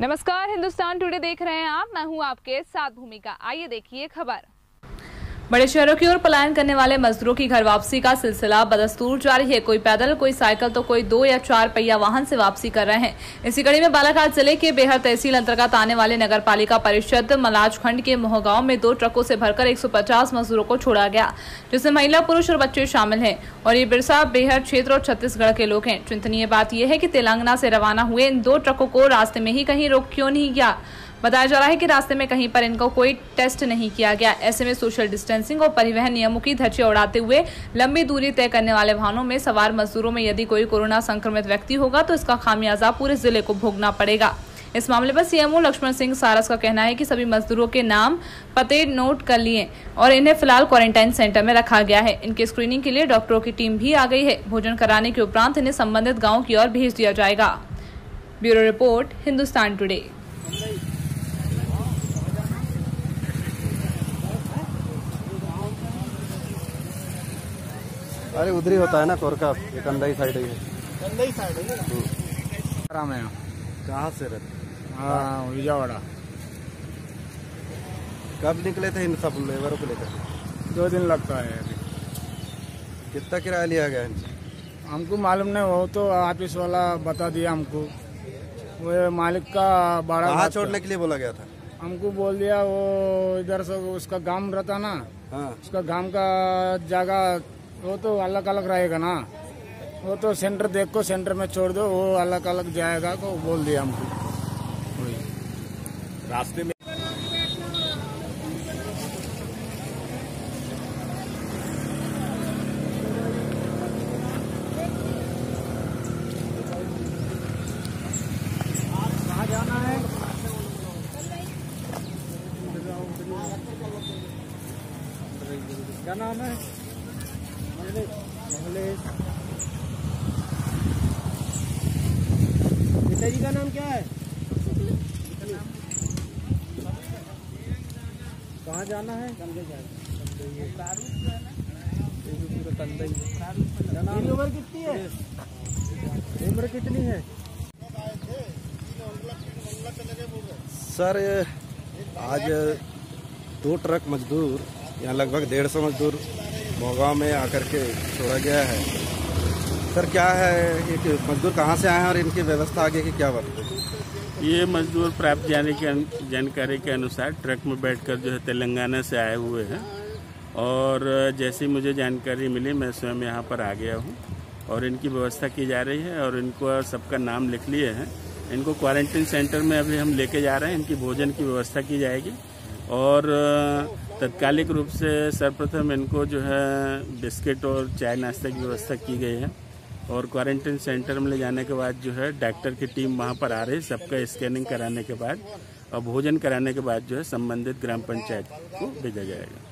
नमस्कार, हिंदुस्तान टुडे देख रहे हैं आप। मैं हूँ आपके साथ भूमिका। आइए देखिए खबर। बड़े शहरों की ओर पलायन करने वाले मजदूरों की घर वापसी का सिलसिला बदस्तूर जारी है। कोई पैदल, कोई साइकिल तो कोई दो या चार पहिया वाहन से वापसी कर रहे हैं। इसी कड़ी में बालाघाट ज़िले के बेहर तहसील अंतर्गत आने वाले नगर पालिका परिषद मलाज खंड के मोहगांव में दो ट्रकों से भरकर 150 मजदूरों को छोड़ा गया, जिसमें महिला, पुरुष और बच्चे शामिल हैं और ये बिरसा, बेहर क्षेत्र और छत्तीसगढ़ के लोग हैं। चिंतनीय बात यह है की तेलंगाना से रवाना हुए इन दो ट्रकों को रास्ते में ही कहीं रोक क्यों नहीं गया? बताया जा रहा है कि रास्ते में कहीं पर इनको कोई टेस्ट नहीं किया गया। ऐसे में सोशल डिस्टेंसिंग और परिवहन नियमों की धज्जे उड़ाते हुए लंबी दूरी तय करने वाले वाहनों में सवार मजदूरों में यदि कोई कोरोना संक्रमित व्यक्ति होगा तो इसका खामियाजा पूरे ज़िले को भोगना पड़ेगा। इस मामले पर सीएमओ लक्ष्मण सिंह सारस का कहना है कि सभी मजदूरों के नाम पते नोट कर लिए और इन्हें फ़िलहाल क्वारंटाइन सेंटर में रखा गया है। इनकी स्क्रीनिंग के लिए डॉक्टरों की टीम भी आ गई है। भोजन कराने के उपरांत इन्हें संबंधित गाँव की ओर भेज दिया जाएगा। Bureau report, Hindustan Today. अरे उधर ही होता है ना कोरका ये कंदाई साइड है कंदई साइड है राम है कहाँ से रहते? हाँ विजयवाड़ा। कब निकले थे इन सब लेबरों को लेकर? दो दिन लगता है अभी। कितना किराया लिया गया इनसे? हमको मालूम नहीं वो तो ऑफ़िस वाला बता दिया हमको। वो मालिक का बड़ा कहाँ छोड़ने के लिए बोला गया था? हमको बोल दिया वो इधर से उसका गाँव रहता ना हाँ। उसका गाँव का जगह वो तो अलग अलग रहेगा ना। वो तो सेंटर देख को सेंटर में छोड़ दो वो अलग अलग जाएगा तो बोल दिया हमको। रास्ते में क्या नाम है? पिताजी का नाम क्या है? कहाँ जाना है? उम्र कितनी है? उम्र कितनी है? सर, आज दो ट्रक मजदूर यहाँ लगभग डेढ़ सौ मजदूर मोगांव में आकर के छोड़ा गया है। सर, क्या है? ये कि मजदूर कहाँ से आए हैं और इनकी व्यवस्था आगे की क्या बात है? ये मजदूर प्राप्त जाने के जानकारी के अनुसार ट्रक में बैठकर जो है तेलंगाना से आए हुए हैं। और जैसी मुझे जानकारी मिली, मैं स्वयं यहाँ पर आ गया हूँ और इनकी व्यवस्था की जा रही है और इनको सबका नाम लिख लिए हैं। इनको क्वारंटीन सेंटर में अभी हम लेके जा रहे हैं। इनकी भोजन की व्यवस्था की जाएगी। और तत्कालिक रूप से सर्वप्रथम इनको जो है बिस्किट और चाय नाश्ते की व्यवस्था की गई है और क्वारंटीन सेंटर में ले जाने के बाद जो है डॉक्टर की टीम वहाँ पर आ रही, सबका स्कैनिंग कराने के बाद और भोजन कराने के बाद जो है संबंधित ग्राम पंचायत को भेजा जाएगा।